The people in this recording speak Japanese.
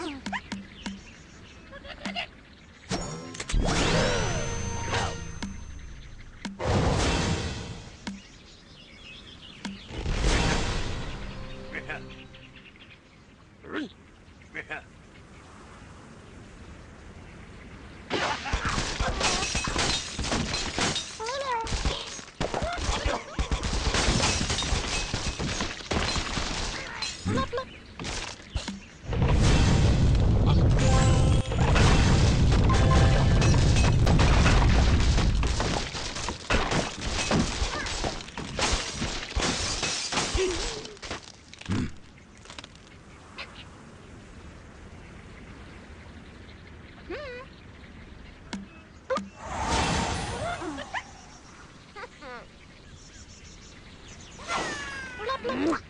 Yeah. Mm-hmm.